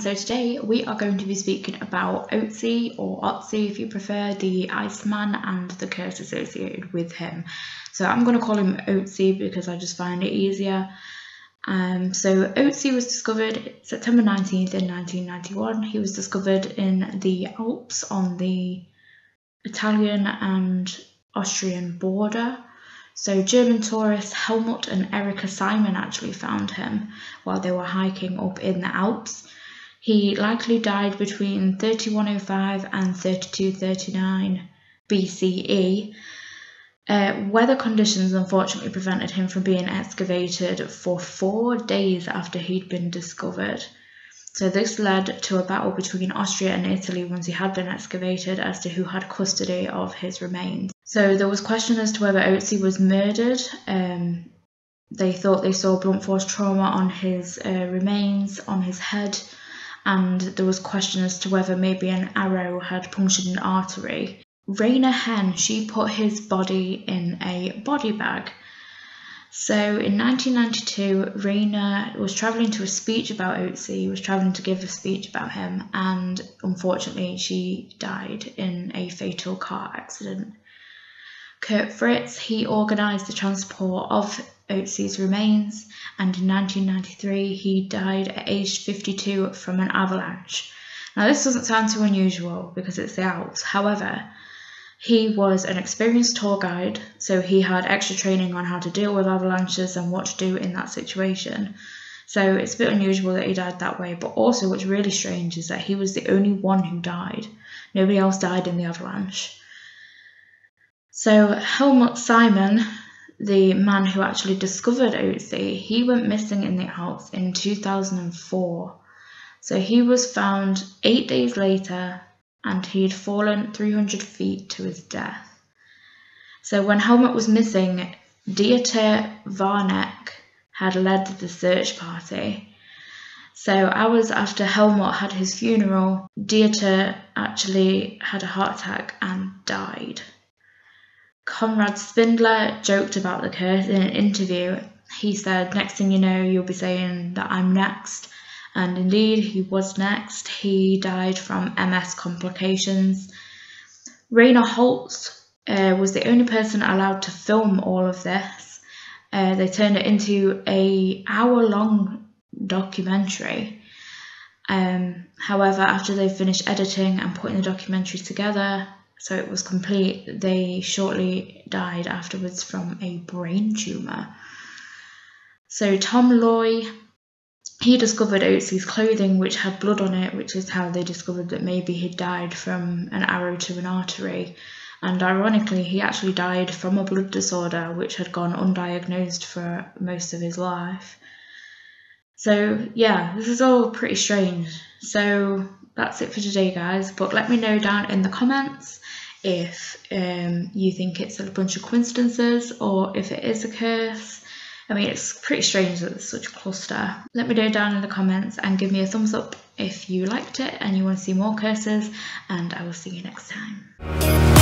so today we are going to be speaking about Otzi or Otzi if you prefer, the Iceman and the curse associated with him. So I'm going to call him Otzi because I just find it easier. Um, so Otzi was discovered September 19th in 1991. He was discovered in the Alps on the Italian and Austrian border. So German tourists Helmut and Erika Simon actually found him while they were hiking up in the Alps. He likely died between 3105 and 3239 BCE. Uh, weather conditions unfortunately prevented him from being excavated for four days after he'd been discovered. So this led to a battle between Austria and Italy once he had been excavated as to who had custody of his remains. So there was question as to whether Otzi was murdered. Um, they thought they saw blunt force trauma on his uh, remains, on his head, and there was question as to whether maybe an arrow had punctured an artery. Rainer Henn, she put his body in a body bag so in 1992, Rainer was travelling to a speech about Otzi, was travelling to give a speech about him, and unfortunately, she died in a fatal car accident. Kurt Fritz, he organised the transport of Otzi's remains, and in 1993, he died at age 52 from an avalanche. Now, this doesn't sound too unusual because it's the Alps. However, he was an experienced tour guide, so he had extra training on how to deal with avalanches and what to do in that situation. So it's a bit unusual that he died that way, but also what's really strange is that he was the only one who died. Nobody else died in the avalanche. So Helmut Simon, the man who actually discovered Otzi, he went missing in the Alps in 2004. So he was found eight days later and he had fallen 300 feet to his death. So when Helmut was missing, Dieter Warneck had led the search party. So hours after Helmut had his funeral, Dieter actually had a heart attack and died. Konrad Spindler joked about the curse in an interview. He said, Next thing you know, you'll be saying that I'm next and indeed he was next. He died from MS complications. Rainer Holtz uh, was the only person allowed to film all of this. Uh, they turned it into a hour long documentary. Um, however, after they finished editing and putting the documentary together, so it was complete, they shortly died afterwards from a brain tumour. So Tom Loy he discovered Otzi's clothing, which had blood on it, which is how they discovered that maybe he'd died from an arrow to an artery. And ironically, he actually died from a blood disorder which had gone undiagnosed for most of his life. So, yeah, this is all pretty strange. So, that's it for today, guys. But let me know down in the comments if um, you think it's a bunch of coincidences or if it is a curse. I mean, it's pretty strange that it's such a cluster. Let me know down in the comments and give me a thumbs up if you liked it and you want to see more curses, and I will see you next time.